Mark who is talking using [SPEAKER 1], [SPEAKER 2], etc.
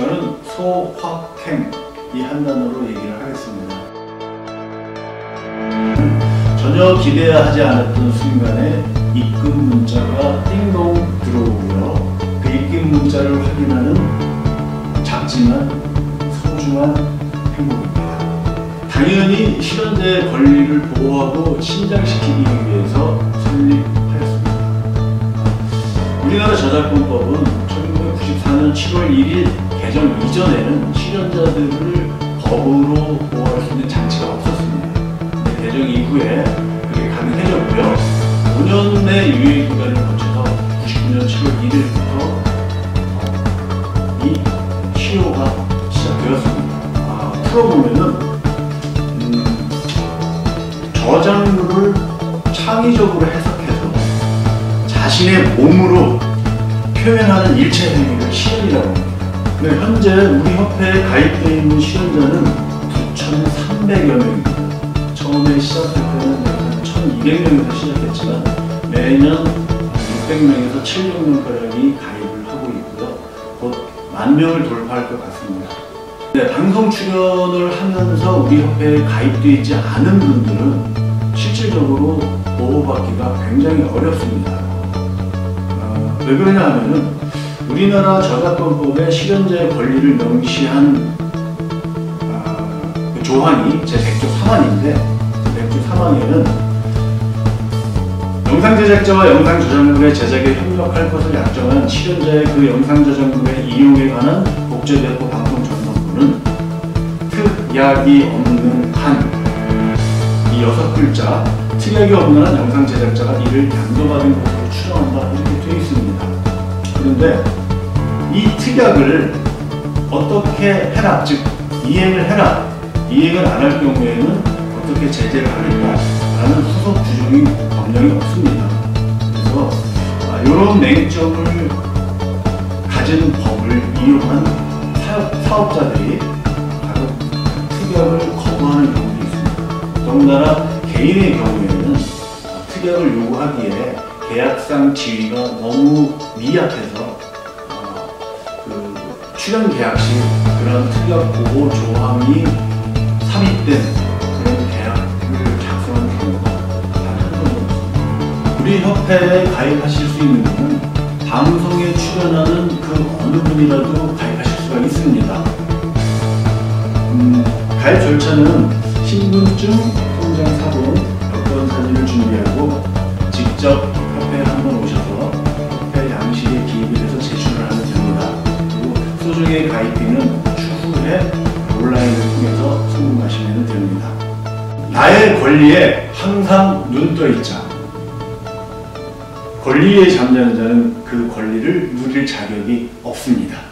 [SPEAKER 1] 저는 소확행 이 한 단어로 얘기를 하겠습니다. 전혀 기대하지 않았던 순간에 입금 문자가 띵동 들어오고요. 그 입금 문자를 확인하는 작지만 소중한 행복입니다. 당연히 실현자의 권리를 보호하고 신장시키기 위해서 설립하였습니다. 우리나라 저작권법은 1994년 7월 1일 개정 이전에는 실현자들을 법으로 보호할 수 있는 장치가 없었습니다. 개정 이후에 그게 가능해졌고요. 5년의 유예 기간을 거쳐서 99년 7월 1일부터 이 시효가 시작되었습니다. 아, 풀어보면은 음, 저작물을 창의적으로 해석해서 자신의 몸으로 표현하는 일체 행위를 시연이라고 합니다. 근데 현재 우리 협회에 가입되어 있는 시연자는 9,300여 명입니다. 처음에 시작할 때는 약 1,200명에서 시작했지만 매년 600명에서 700명가량이 가입을 하고 있고요. 곧 만 명을 돌파할 것 같습니다. 네, 방송 출연을 하면서 우리 협회에 가입되어 있지 않은 분들은 실질적으로 보호받기가 굉장히 어렵습니다. 어, 왜 그러냐 하면은 우리나라 저작권법의 실현자의 권리를 명시한 아, 그 조항이 제 100조 3항인데 100조 3항에는 영상 제작자와 영상 저작물의 제작에 협력할 것을 약정한 실현자의 그 영상 저작물의 이용에 관한 국제대표 방송 전문부는 특약이 없는 한 이 여섯 글자 특약이 없는 한 영상 제작자가 이를 양도받은 것으로 추정한다 이렇게 되어 있습니다. 그런데 이 특약을 어떻게 해라 즉 이행을 해라 이행을 안 할 경우에는 어떻게 제재를 하겠다라는 후속 규정이 법령이 없습니다. 그래서 아, 이런 맹점을 가진 법을 이용한 사업, 사업자들이 가끔 특약을 거부하는 경우도 있습니다. 더군다나 개인의 경우에는 특약을 요구하기에 계약상 지위가 너무 미약해서 출연 계약 시 그런 특약 보호 조항이 삽입된 그런 계약을 작성한 경우가. 우리 협회에 가입하실 수 있는 분은 방송에 출연하는 그 어느 분이라도 가입하실 수가 있습니다. 음, 가입 절차는 신분증, 통장 사본, 여권 사진을 준비하고 직접 협회에 한번 오셔서 소정의 가입비는 추후에 온라인을 통해서 송금하시면 됩니다. 나의 권리에 항상 눈 떠 있자. 권리에 잠자는 자는 그 권리를 누릴 자격이 없습니다.